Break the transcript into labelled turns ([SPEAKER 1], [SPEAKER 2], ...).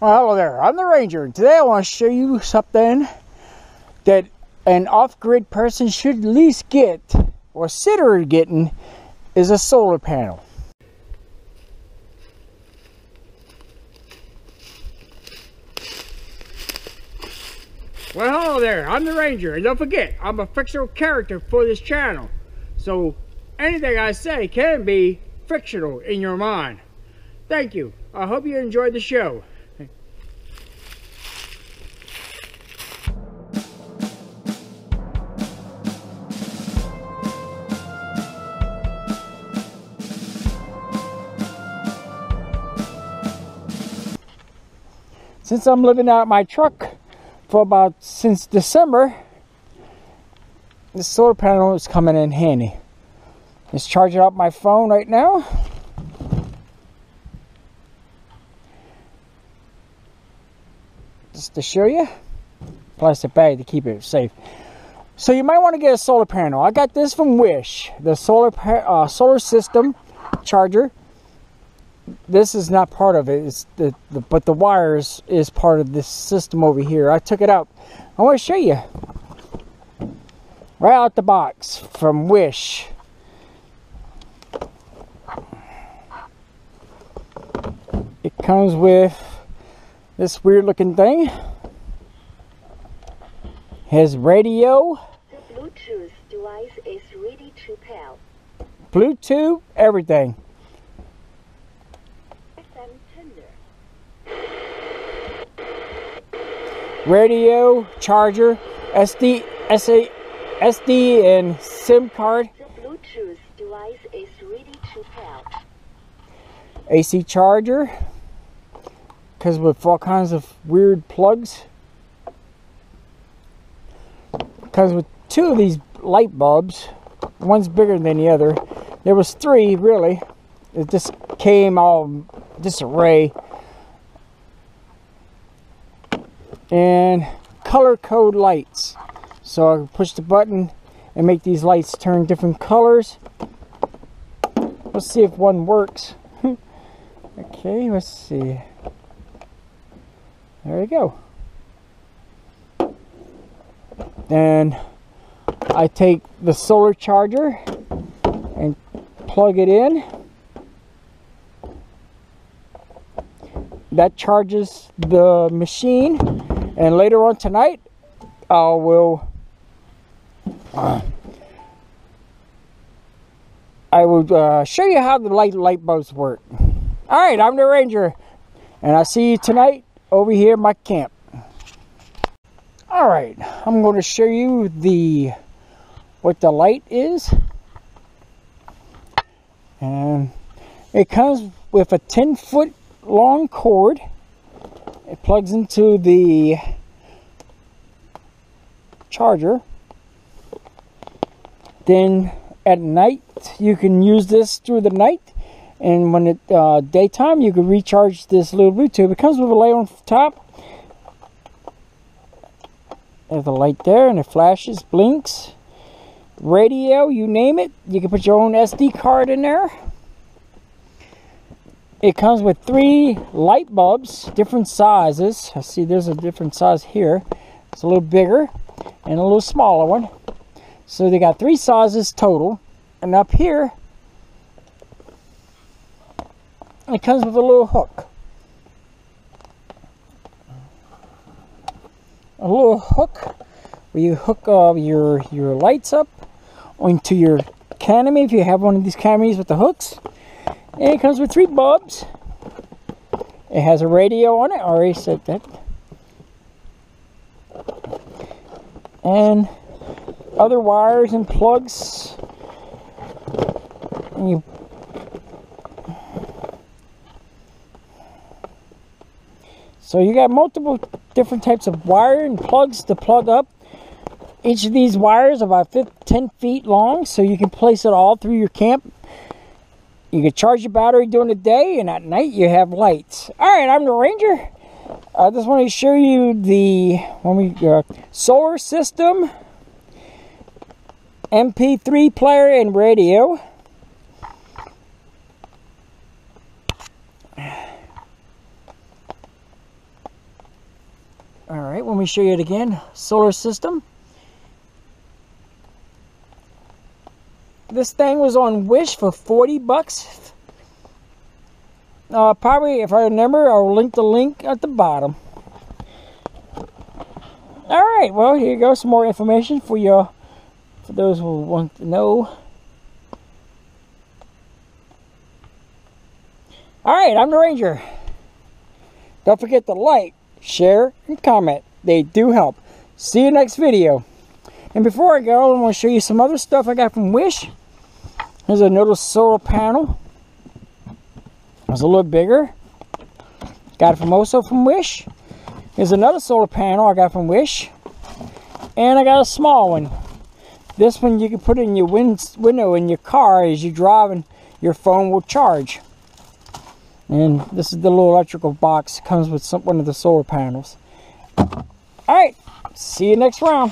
[SPEAKER 1] Well, hello there. I'm the Ranger, and today I want to show you something that an off-grid person should at least get, or consider getting, is a solar panel. Well, hello there. I'm the Ranger, and don't forget, I'm a fictional character for this channel. So, anything I say can be fictional in your mind. Thank you. I hope you enjoyed the show. Since I'm living out my truck for about since December, the solar panel is coming in handy. Just charging up my phone right now. Just to show you. Plastic bag to keep it safe. So you might want to get a solar panel. I got this from Wish, the solar uh, solar system charger. This is not part of it. It's the, the but the wires is part of this system over here. I took it out. I want to show you right out the box from Wish. It comes with this weird looking thing. Has radio.
[SPEAKER 2] Bluetooth device is ready to pair.
[SPEAKER 1] Bluetooth, everything. Radio, charger, SD, SA, SD, and SIM card.
[SPEAKER 2] The Bluetooth device is ready to pair.
[SPEAKER 1] AC charger because with all kinds of weird plugs because with two of these light bulbs one's bigger than the other there was three really it just came all disarray and color code lights so I push the button and make these lights turn different colors let's see if one works Okay, let's see. There you go. Then I take the solar charger and plug it in. That charges the machine, and later on tonight, I will. Uh, I will uh, show you how the light light bulbs work. All right, I'm the ranger, and I'll see you tonight over here at my camp. All right, I'm going to show you the what the light is, and it comes with a 10 foot long cord. It plugs into the charger. Then at night, you can use this through the night and when it uh, daytime you can recharge this little Bluetooth. It comes with a light on top. There's a light there and it flashes, blinks. Radio, you name it. You can put your own SD card in there. It comes with three light bulbs, different sizes. I see there's a different size here. It's a little bigger and a little smaller one. So they got three sizes total. And up here It comes with a little hook. A little hook where you hook uh, your your lights up onto your canopy if you have one of these canopies with the hooks. And it comes with three bulbs. It has a radio on it. I already said that. And other wires and plugs. And you So you got multiple different types of wire and plugs to plug up. Each of these wires about 10 feet long, so you can place it all through your camp. You can charge your battery during the day, and at night you have lights. All right, I'm the Ranger. I just want to show you the when we uh, solar system, MP3 player, and radio. All right, let me show you it again. Solar system. This thing was on Wish for 40 bucks. Uh, probably, if I remember, I'll link the link at the bottom. All right, well, here you go. Some more information for you, for those who want to know. All right, I'm the Ranger. Don't forget to like, share, and comment. They do help. See you next video. And before I go, I want to show you some other stuff I got from Wish. Here's another solar panel. It's a little bigger. Got it from also from Wish. Here's another solar panel I got from Wish. And I got a small one. This one you can put in your wind window in your car as you're driving. Your phone will charge. And this is the little electrical box. Comes with some, one of the solar panels. Alright, see you next round.